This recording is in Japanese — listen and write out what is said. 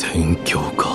戦況か。